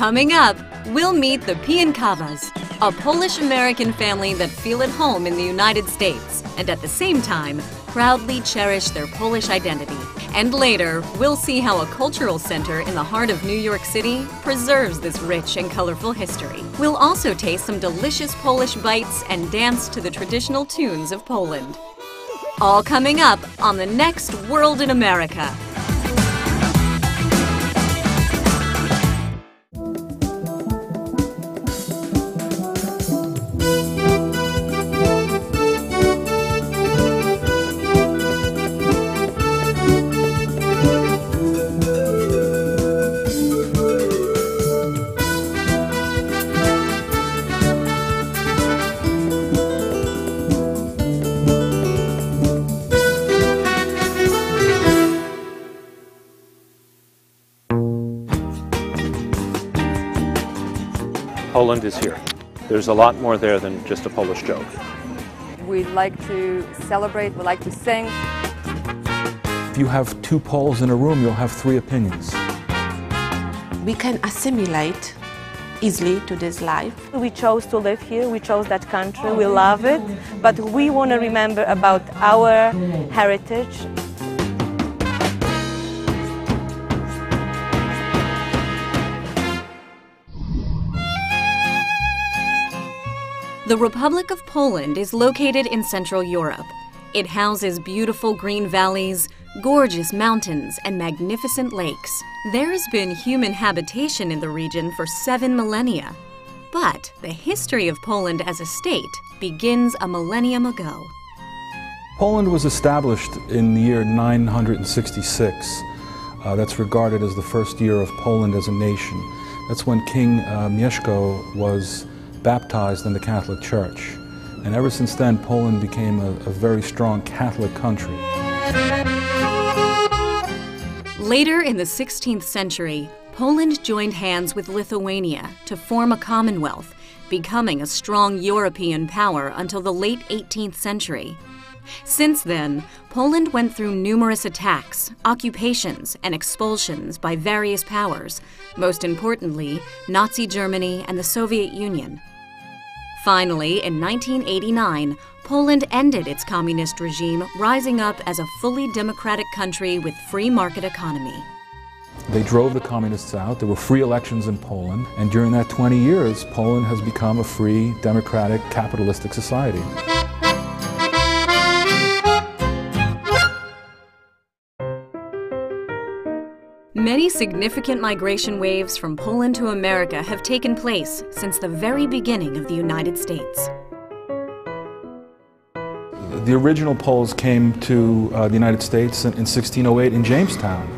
Coming up, we'll meet the Piankavas, a Polish-American family that feel at home in the United States and at the same time proudly cherish their Polish identity. And later, we'll see how a cultural center in the heart of New York City preserves this rich and colorful history. We'll also taste some delicious Polish bites and dance to the traditional tunes of Poland. All coming up on the next World in America. Poland is here. There's a lot more there than just a Polish joke. We'd like to celebrate, we like to sing. If you have two Poles in a room, you'll have three opinions. We can assimilate easily to this life. We chose to live here, we chose that country, we love it, but we want to remember about our heritage. The Republic of Poland is located in Central Europe. It houses beautiful green valleys, gorgeous mountains, and magnificent lakes. There has been human habitation in the region for seven millennia. But the history of Poland as a state begins a millennium ago. Poland was established in the year 966. Uh, that's regarded as the first year of Poland as a nation. That's when King uh, Mieszko was baptized in the Catholic Church. And ever since then, Poland became a, a very strong Catholic country. Later in the 16th century, Poland joined hands with Lithuania to form a commonwealth, becoming a strong European power until the late 18th century. Since then, Poland went through numerous attacks, occupations, and expulsions by various powers, most importantly, Nazi Germany and the Soviet Union. Finally, in 1989, Poland ended its communist regime, rising up as a fully democratic country with free market economy. They drove the communists out. There were free elections in Poland. And during that 20 years, Poland has become a free, democratic, capitalistic society. Many significant migration waves from Poland to America have taken place since the very beginning of the United States. The original Poles came to uh, the United States in, in 1608 in Jamestown.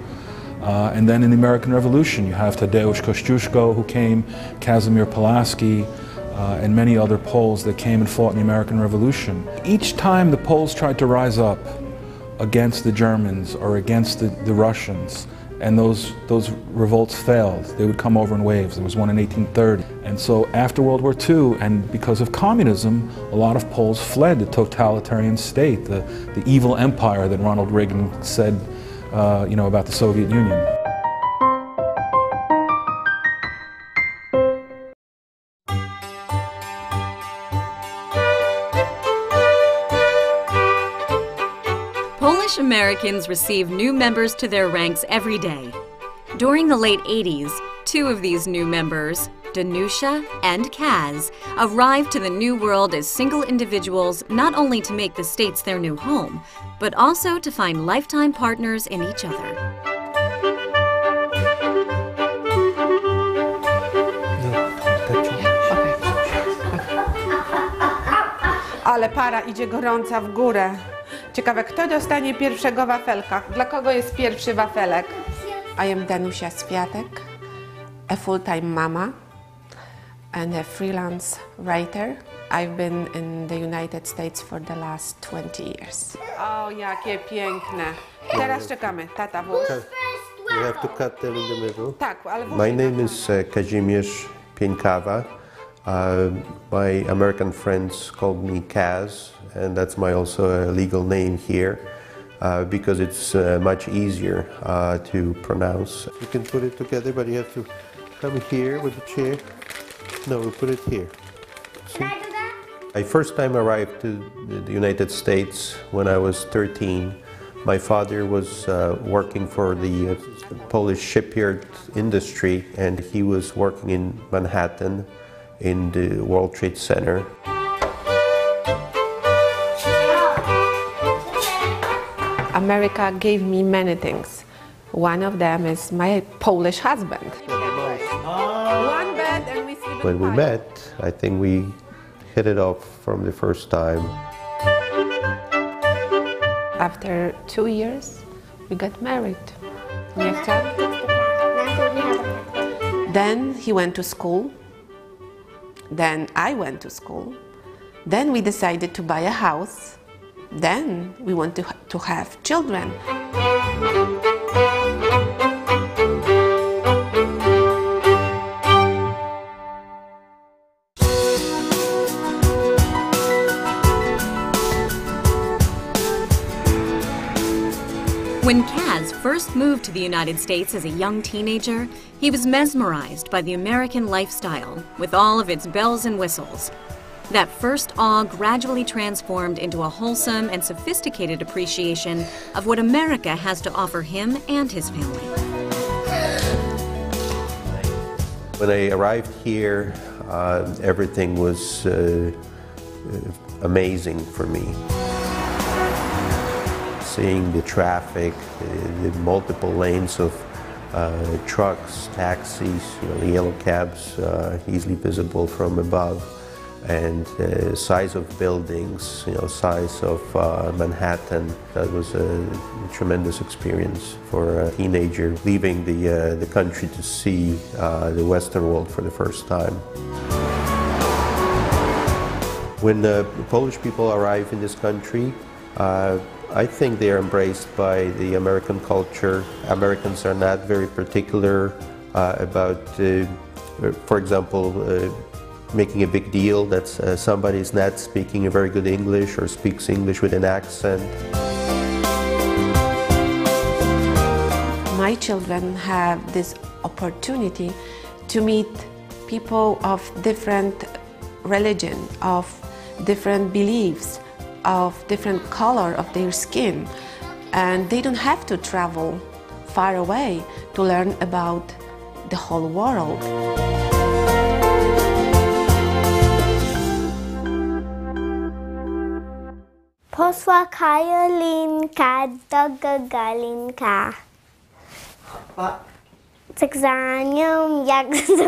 Uh, and then in the American Revolution, you have Tadeusz Kościuszko who came, Kazimierz Pulaski, uh, and many other Poles that came and fought in the American Revolution. Each time the Poles tried to rise up against the Germans or against the, the Russians, and those, those revolts failed. They would come over in waves. There was one in 1830. And so after World War II, and because of communism, a lot of Poles fled the totalitarian state, the, the evil empire that Ronald Reagan said uh, you know, about the Soviet Union. Americans receive new members to their ranks every day. During the late 80s, two of these new members, Danusha and Kaz, arrived to the New World as single individuals not only to make the States their new home, but also to find lifetime partners in each other. Ale para idzie gorąca w górę. Ciekawe, kto dostanie pierwszego wafelka? Dla kogo jest pierwszy wafelek? I am Danusia Swiatek, a full-time mama and a freelance writer. I've been in the United States for the last 20 years. O, jakie piękne. Teraz czekamy. Tata, włóż. You have to cut them in the middle. Tak, ale włóż My name is uh, Kazimierz Pienkawa. Uh, my American friends called me Kaz, and that's my also uh, legal name here uh, because it's uh, much easier uh, to pronounce. You can put it together, but you have to come here with the chair. No, we put it here. See? I first time arrived to the United States when I was 13. My father was uh, working for the uh, Polish shipyard industry and he was working in Manhattan in the World Trade Center. America gave me many things. One of them is my Polish husband. One bed and we sleep When we met, I think we hit it off from the first time. After two years, we got married. Then he went to school. Then I went to school. Then we decided to buy a house. Then we want to, to have children. When Kaz first moved to the United States as a young teenager, he was mesmerized by the American lifestyle with all of its bells and whistles. That first awe gradually transformed into a wholesome and sophisticated appreciation of what America has to offer him and his family. When I arrived here, uh, everything was uh, uh, amazing for me. Seeing the traffic, the, the multiple lanes of uh, trucks, taxis, you know, yellow cabs uh, easily visible from above, and uh, size of buildings, you know, size of uh, Manhattan. That was a tremendous experience for a teenager leaving the uh, the country to see uh, the Western world for the first time. When uh, Polish people arrive in this country, uh, I think they are embraced by the American culture. Americans are not very particular uh, about, for example, making a big deal that uh, somebody is not speaking a very good English or speaks English with an accent. My children have this opportunity to meet people of different religion, of different beliefs, of different color of their skin. And they don't have to travel far away to learn about the whole world.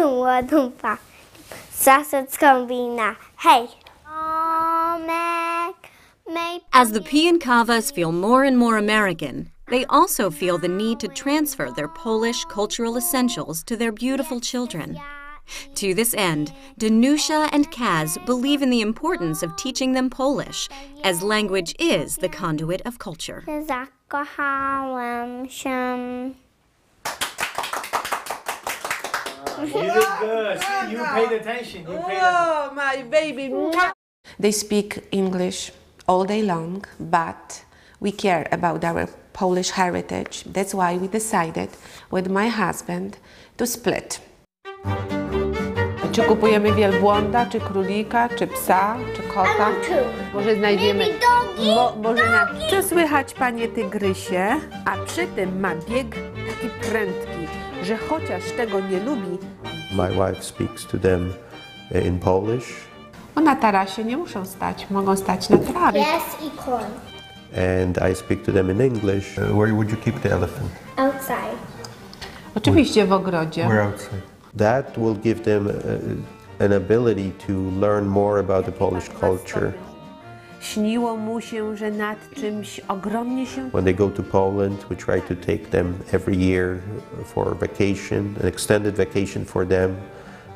Młodą pa. Zasadzką wina. Hej! Omek, mej As the Piankavas feel more and more American, they also feel the need to transfer their Polish cultural essentials to their beautiful children. To this end, Danusha and Kaz believe in the importance of teaching them Polish, as language is the conduit of culture. Zakochałem się. You did good. You paid attention. You paid attention. Oh, my baby! They speak English all day long, but we care about our Polish heritage. That's why we decided with my husband to split. Czy kupujemy wielbłąda, czy królika, czy psa, czy kota? Może znajdziemy. Mo, może na... Co słychać, panie tygrysie? A przy tym ma bieg taki prędki, że chociaż tego nie lubi, My wife speaks to them uh, in Polish, na tarasie nie muszą stać, mogą stać na trawie. Pies i koń. and I speak to them in English. Where would you keep the elephant? Outside. Oczywiście w ogrodzie. outside. That will give them uh, an ability to learn more about the Polish culture. Śniło mu się, że nad czymś ogromnie się When they go to Poland, we try to take them every year for vacation, an extended vacation for them,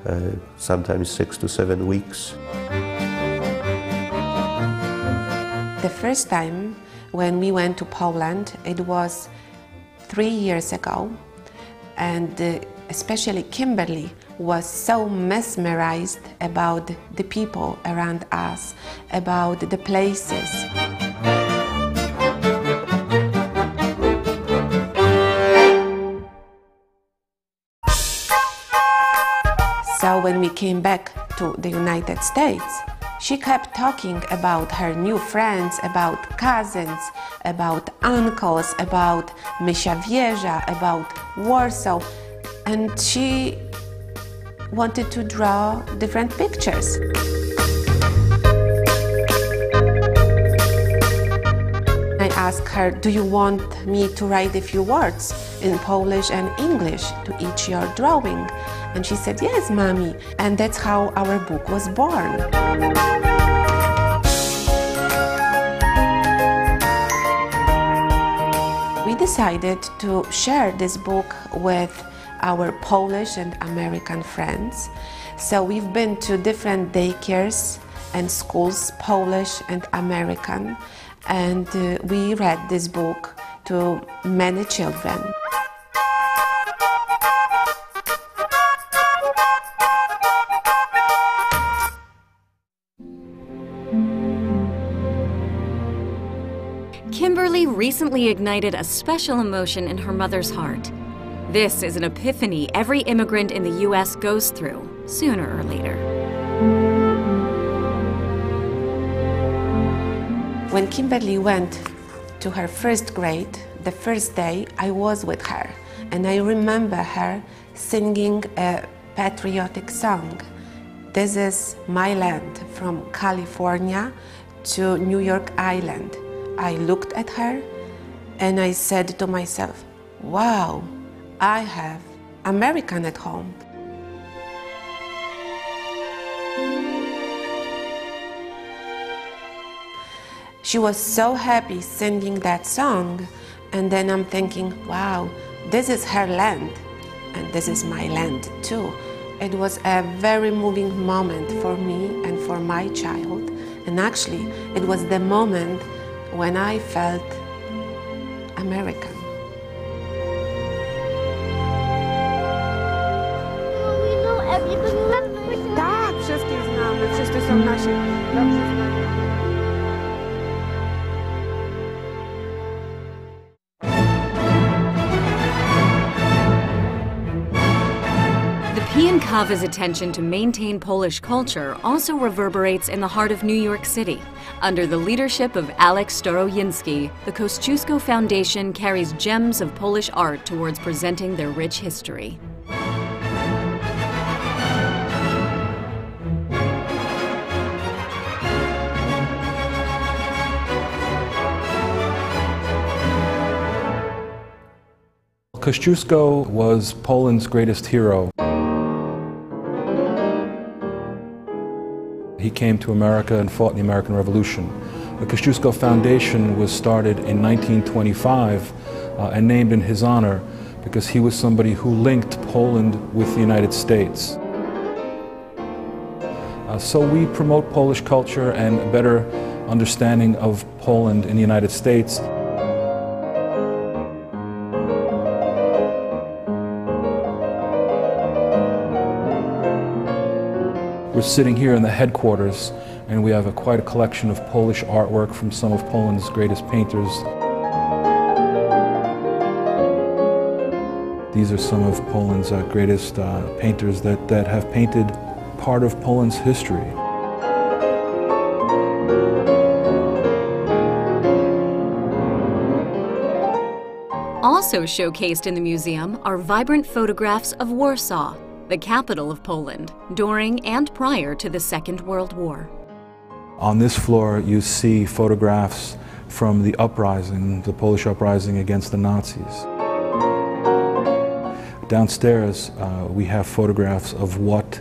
uh, sometimes six to seven weeks. The first time when we went to Poland, it was three years ago, and uh, especially Kimberly was so mesmerized about the people around us, about the places. So when we came back to the United States, she kept talking about her new friends, about cousins, about uncles, about Mysia Wieża, about Warsaw, and she wanted to draw different pictures. I asked her, Do you want me to write a few words in Polish and English to each your drawing? And she said, Yes, mommy. And that's how our book was born. We decided to share this book with our Polish and American friends. So we've been to different daycares and schools, Polish and American, and uh, we read this book to many children. Kimberly recently ignited a special emotion in her mother's heart. This is an epiphany every immigrant in the U.S. goes through, sooner or later. When Kimberly went to her first grade, the first day I was with her, and I remember her singing a patriotic song. This is my land from California to New York Island. I looked at her and I said to myself, wow, I have American at home. She was so happy singing that song, and then I'm thinking, wow, this is her land, and this is my land too. It was a very moving moment for me and for my child, and actually, it was the moment when I felt American. The Piankava's attention to maintain Polish culture also reverberates in the heart of New York City. Under the leadership of Alex Storozynski, the Kosciuszko Foundation carries gems of Polish art towards presenting their rich history. Kosciuszko was Poland's greatest hero. He came to America and fought in the American Revolution. The Kosciuszko Foundation was started in 1925 uh, and named in his honor because he was somebody who linked Poland with the United States. Uh, so we promote Polish culture and a better understanding of Poland in the United States. We're sitting here in the headquarters and we have a, quite a collection of Polish artwork from some of Poland's greatest painters. These are some of Poland's uh, greatest uh, painters that, that have painted part of Poland's history. Also showcased in the museum are vibrant photographs of Warsaw, the capital of Poland, during and prior to the Second World War. On this floor, you see photographs from the uprising, the Polish uprising against the Nazis. Downstairs, uh, we have photographs of what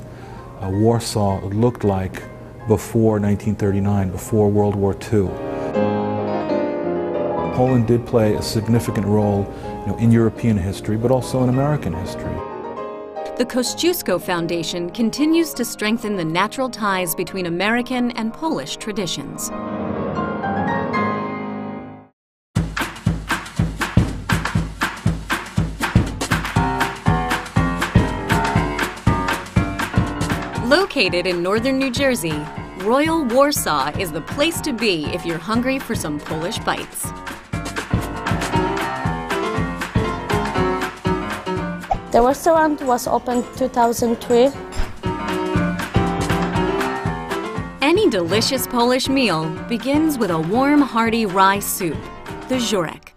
uh, Warsaw looked like before 1939, before World War II. Poland did play a significant role you know, in European history, but also in American history. The Kosciuszko Foundation continues to strengthen the natural ties between American and Polish traditions. Located in northern New Jersey, Royal Warsaw is the place to be if you're hungry for some Polish bites. The restaurant was opened 2003. Any delicious Polish meal begins with a warm, hearty rye soup, the żurek.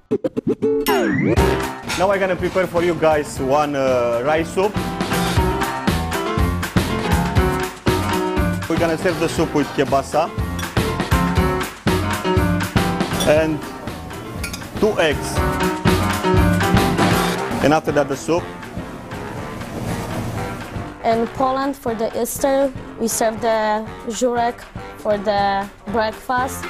Now I'm gonna prepare for you guys one uh, rice soup. We're gonna serve the soup with kielbasa and two eggs. And after that the soup. In Poland, for the Easter, we serve the żurek for the breakfast.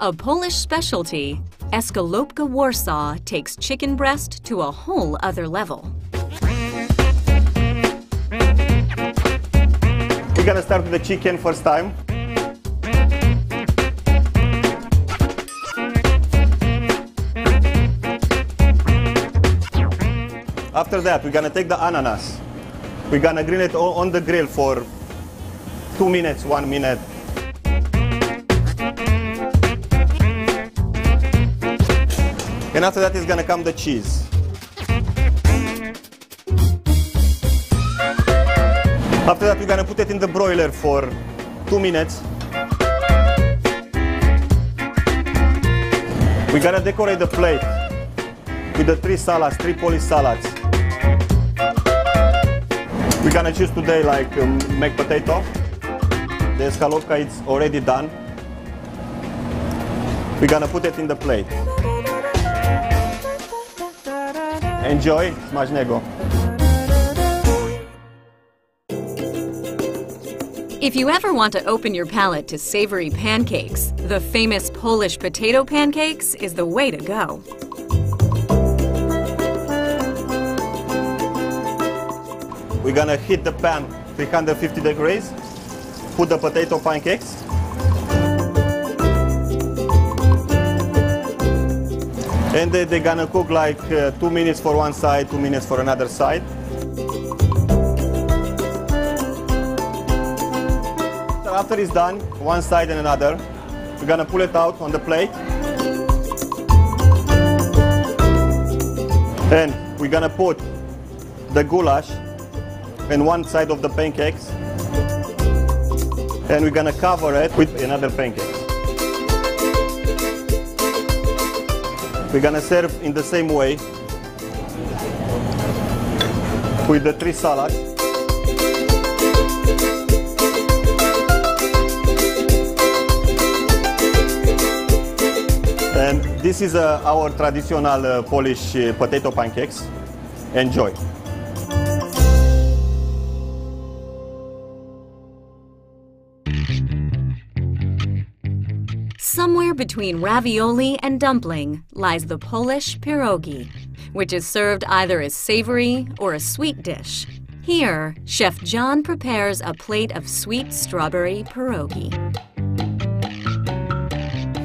A Polish specialty, Eskalopka Warsaw takes chicken breast to a whole other level. We're gonna start with the chicken first time. After that, we're gonna take the ananas. We're gonna grill it on the grill for two minutes, one minute. And after that is gonna come the cheese. After that, we're gonna put it in the broiler for two minutes. We're gonna decorate the plate with the three salads, three Polish salads. We're gonna choose today like um, make potato. The eskalopka is already done. We're gonna put it in the plate. Enjoy, smacznego. If you ever want to open your palate to savory pancakes, the famous Polish potato pancakes is the way to go. We're gonna heat the pan 350 degrees, put the potato pancakes. And they- they're gonna cook like uh, two minutes for one side, two minutes for another side. After it's done, one side and another, we're gonna pull it out on the plate. And we're gonna put the goulash in one side of the pancakes. And we're gonna cover it with another pancake. We're gonna serve in the same way with the three salads. And this is uh, our traditional uh, Polish uh, potato pancakes. Enjoy. Somewhere between ravioli and dumpling lies the Polish pierogi, which is served either as savory or a sweet dish. Here, Chef John prepares a plate of sweet strawberry pierogi.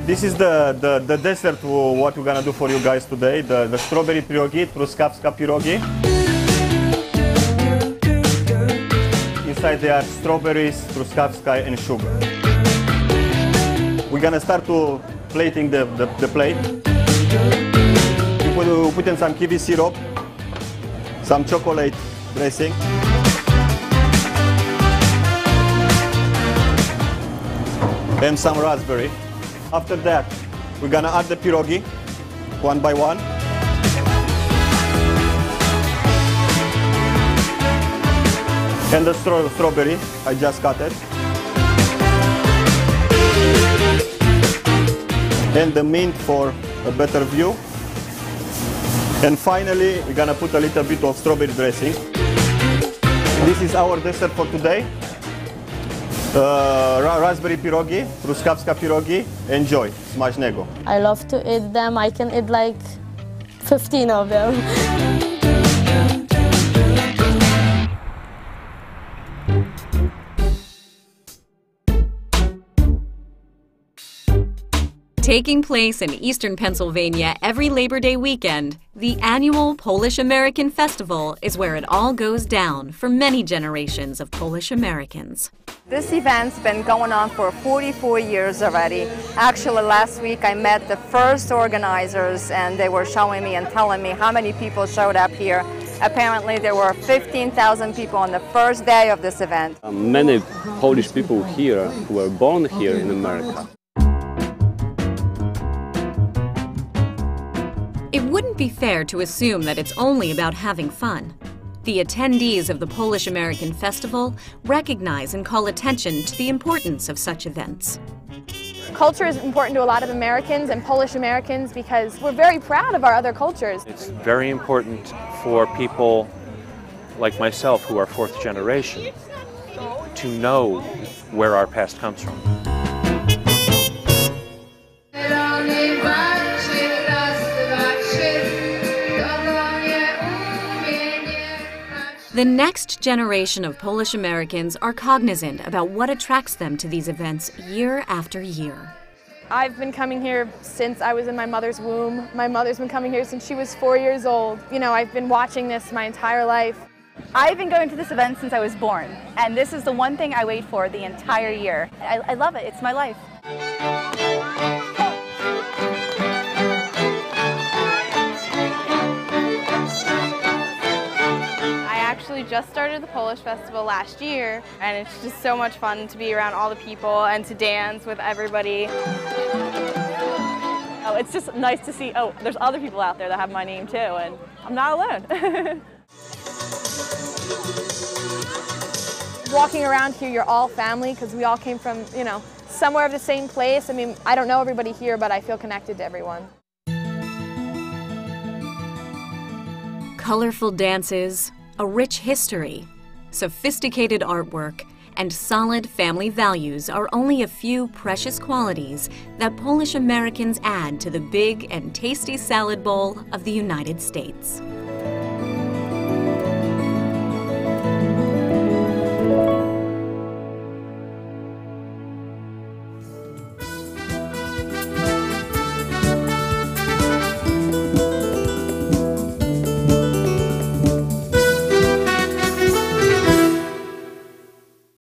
This is the, the, the dessert what we're gonna do for you guys today. The, the strawberry pierogi, truskawska pierogi. Inside there are strawberries, truskawska and sugar. Gonna start to plating the, the, the plate. We put, we put in some kiwi syrup, some chocolate dressing. And some raspberry. After that, we're gonna add the pierogi one by one. And the straw- strawberry, I just cut it. And the mint for a better view. And finally, we're gonna put a little bit of strawberry dressing. This is our dessert for today. Uh, ra- raspberry pierogi, truskawska pierogi. Enjoy, smacznego. I love to eat them. I can eat like 15 of them. Taking place in eastern Pennsylvania every Labor Day weekend, the annual Polish American Festival is where it all goes down for many generations of Polish Americans. This event's been going on for 44 years already. Actually, last week I met the first organizers and they were showing me and telling me how many people showed up here. Apparently, there were 15,000 people on the first day of this event. Many Polish people here who were born here in America. Wouldn't be fair to assume that it's only about having fun. The attendees of the Polish American Festival recognize and call attention to the importance of such events. Culture is important to a lot of Americans and Polish Americans because we're very proud of our other cultures. It's very important for people like myself who are fourth generation to know where our past comes from. The next generation of Polish Americans are cognizant about what attracts them to these events year after year. I've been coming here since I was in my mother's womb. My mother's been coming here since she was four years old. You know, I've been watching this my entire life. I've been going to this event since I was born, and this is the one thing I wait for the entire year. I, I love it, it's my life. Just started the Polish Festival last year, and it's just so much fun to be around all the people and to dance with everybody. Oh, it's just nice to see, oh, there's other people out there that have my name too, and I'm not alone. Walking around here, you're all family because we all came from, you know, somewhere of the same place. I mean, I don't know everybody here, but I feel connected to everyone. Colorful dances, a rich history, sophisticated artwork, and solid family values are only a few precious qualities that Polish Americans add to the big and tasty salad bowl of the United States.